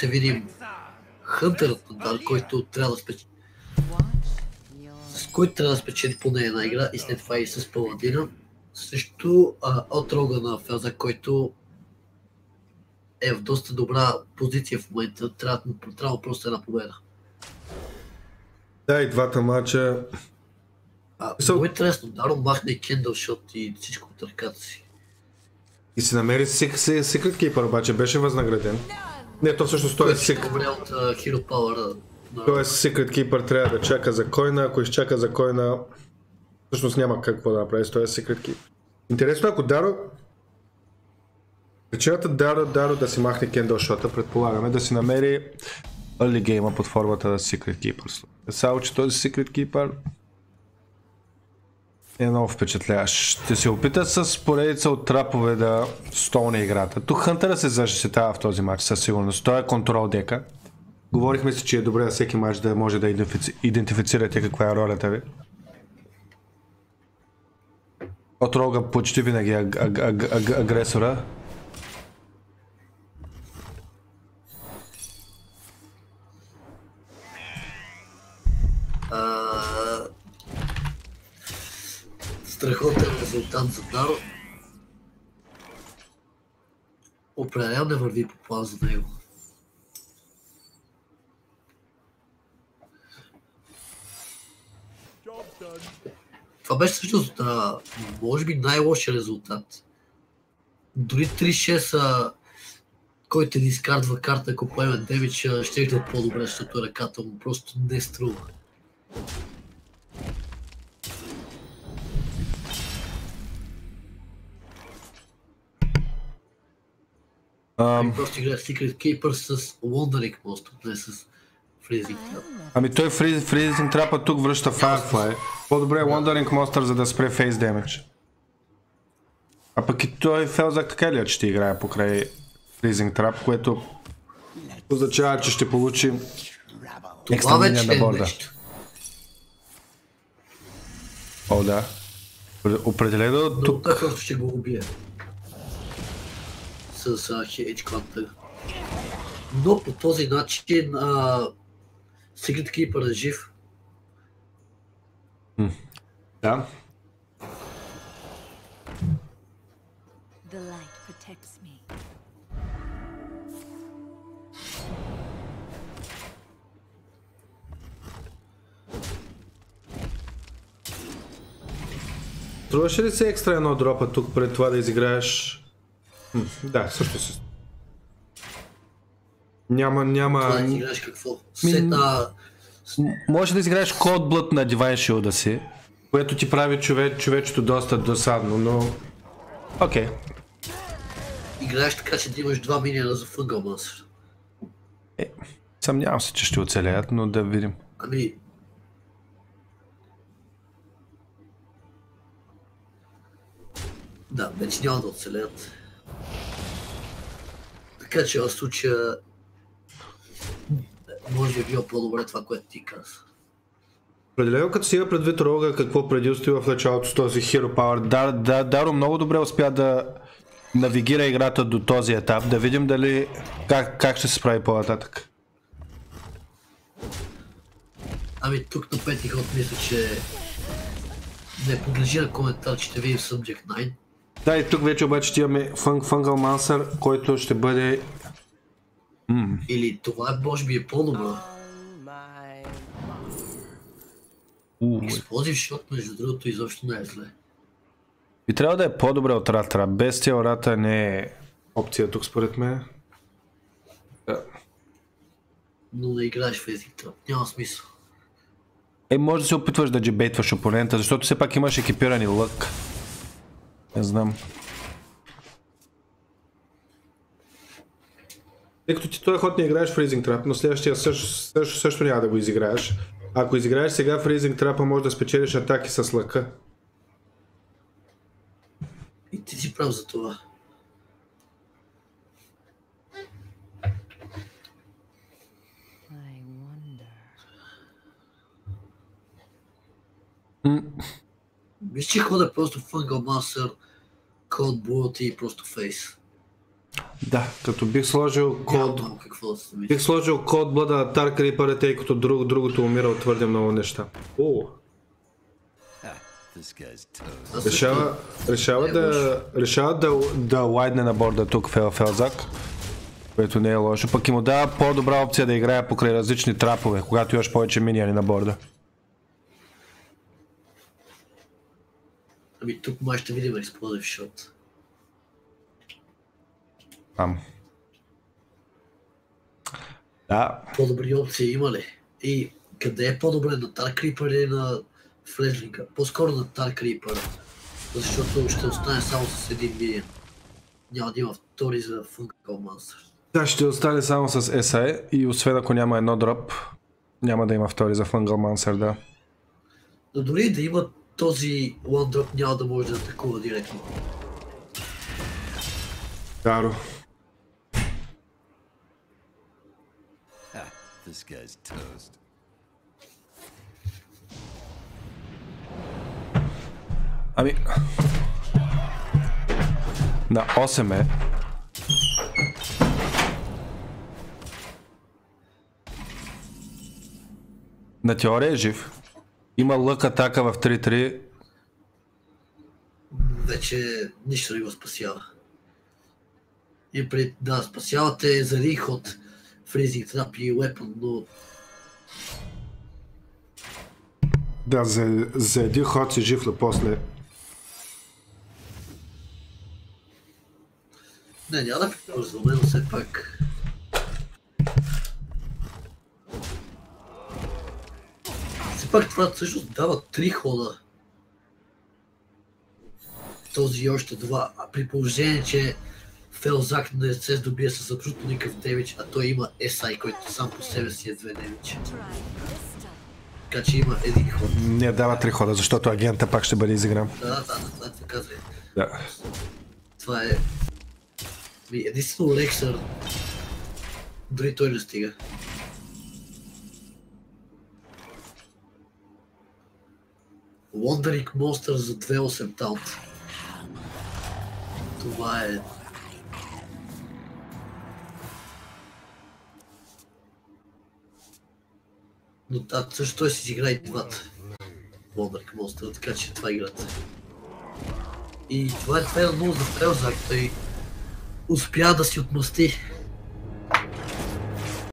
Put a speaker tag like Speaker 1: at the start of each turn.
Speaker 1: ще видим Хънтерът който трябва да спечели с който трябва да спечели поне една игра и след това и с Паладина срещу от рога на Фелза, който е в доста добра позиция в момента. Трябва, трябва просто една победа.
Speaker 2: Да, и двата мача.
Speaker 1: А, so... Много интересно. Даро махне кендъл шот и всичко от ръката си.
Speaker 2: И се намери Secret Keeper, обаче беше възнаграден. Не, то всъщност той е.
Speaker 1: Добре от Hero Power.
Speaker 2: Той е Secret Keeper, трябва да чака за койна. Ако изчака за койна, всъщност няма какво да направи, той е Secret Keeper. Интересно, ако Даро... Причината Даро, Даро да си махне кендъл шота, предполагаме, да си намери early гейма под формата на Secret Keeper. Само, че този Secret Keeper е много впечатляващ. Ще се опита с поредица от трапове да столне играта. Тук Хънтера се защитава в този матч със сигурност. Той е контрол дека. Говорихме си, че е добре за всеки матч да може да идентифицирате каква е ролята ви. От рога почти винаги е агресора.
Speaker 1: Страхотен резултат за Даро. Определено не върви по план за него. Това беше всъщност, може би, най-лошия резултат. Дори 3-6, който ни изкарва карта, ако поеме Девич, ще е по-добре, защото ръката му просто не струва. Um, просто играе Secret Keeper с Wandering Most, не с Freezing Trap.
Speaker 2: Ами той Freezing Trap тук връща Firefly. По-добре е Wandering Monster, за да спре Face Damage. А пък и той Фелзак така ли е, ще играе покрай Freezing Trap, което означава, че ще получи екстра линия на борда. О, да. Определено тук...
Speaker 1: Но ще го убие с HQ-та. Но по този начин а, Secret Keeper е жив.
Speaker 2: Да. Струваше ли се екстра едно дропа тук пред това да изиграеш да, също се. Няма, няма...
Speaker 1: Това да играеш какво? Сета...
Speaker 2: Може да изиграеш Cold Blood на Divine Shield си, което ти прави човек, човечето доста досадно, но... Окей. Okay.
Speaker 1: Играеш така, че да имаш два миниона за Fungal Monster.
Speaker 2: Е, съмнявам се, че ще оцелеят, но да видим.
Speaker 1: Ами, Да, вече няма да оцелят. Така че в случая може би е било по-добре това, което ти каза.
Speaker 2: Определено като си има предвид рога, какво предистои в началото с този Hero Power, Дар, да, Даро много добре успя да навигира играта до този етап, да видим дали как, как ще се справи по-нататък.
Speaker 1: Ами тук на пети ход мисля, че не подлежи на коментар, че ще видим Subject 9.
Speaker 2: Да, и тук вече обаче ще имаме Fung Fungal Mancer, който ще бъде...
Speaker 1: Mm. Или това може би е по-добро. Експлозив шот, между другото, изобщо не е зле.
Speaker 2: И трябва да е по-добре от Ратра. Без тия Рата не е опция тук според мен.
Speaker 1: Да. Но да играеш в език няма смисъл.
Speaker 2: Е, може да се опитваш да джебейтваш опонента, защото все пак имаш екипирани лък. Не знам. Тъй като ти този ход не играеш Freezing Trap, но следващия също, също, също няма да го изиграеш. Ако изиграеш сега Freezing Trap, може да спечелиш атаки с лъка.
Speaker 1: И ти си прав за това. Виж, че хода просто Fungal Master, Cold Blood и просто Face.
Speaker 2: Да, като бих сложил код...
Speaker 1: Няма какво да се мисли.
Speaker 2: Бих сложил код Blood на Dark Reaper, тъй като друг, другото умира от твърде много неща. О,
Speaker 1: също-
Speaker 2: решава, решава
Speaker 1: Не е
Speaker 2: да, решава да, да лайдне на борда тук Фел Фелзак, което не е лошо, пък и му дава по-добра опция да играе покрай различни трапове, когато имаш повече миньони на борда.
Speaker 1: Ами тук май ще видим експлозив шот.
Speaker 2: Ам. Да,
Speaker 1: По-добри опции има ли? И къде е по-добре на Dark Reaper или на Фледжлинга? По-скоро на Dark Reaper. Защото ще остане само с един милион. Няма да има втори за Fungal Monster.
Speaker 2: да, ще остане само с SI и освен ако няма едно дроп, няма да има втори за Fungal Mancer, да.
Speaker 1: Но дори да има този one drop няма да може да атакува директно.
Speaker 2: Даро.
Speaker 3: Ha, this guy's toast.
Speaker 2: Ами... На 8 е. На теория е жив. Има лък атака в 3-3.
Speaker 1: Вече нищо не го спасява. И пред, да, спасявате за един ход Freezing Trap и Weapon, но
Speaker 2: Да, за, за един ход си жив, но после.
Speaker 1: не, няма да припознаме, но все пак. Пак това всъщност дава три хода. Този и още два. А при положение, че Фелзак не се здобие с абсолютно никакъв демидж, а той има SI, който сам по себе си е две демидж. Така че има един ход.
Speaker 2: Не дава три хода, защото агента пак ще бъде изигран.
Speaker 1: Да, да, да, това казвай.
Speaker 2: Да.
Speaker 1: Това е... Единствено Рексър... Дори той не стига. Wandering Monster за 2.8 таунт. Това е... Но да, също той си изигра и двата. Wandering Monster, така че това е играта. И това е 2 на 0 за Фелзак. Той успя да си отмъсти